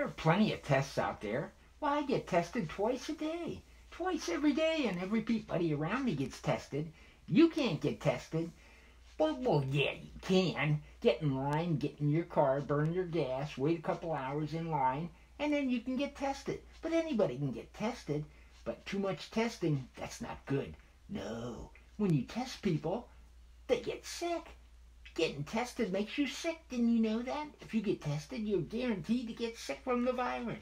There are plenty of tests out there. Well, I get tested twice a day. Twice every day, and everybody around me gets tested. You can't get tested. Well, well, yeah, you can. Get in line, get in your car, burn your gas, wait a couple hours in line, and then you can get tested. But anybody can get tested. But too much testing, that's not good. No. When you test people, they get sick. Getting tested makes you sick. Didn't you know that? If you get tested, you're guaranteed to get sick from the virus.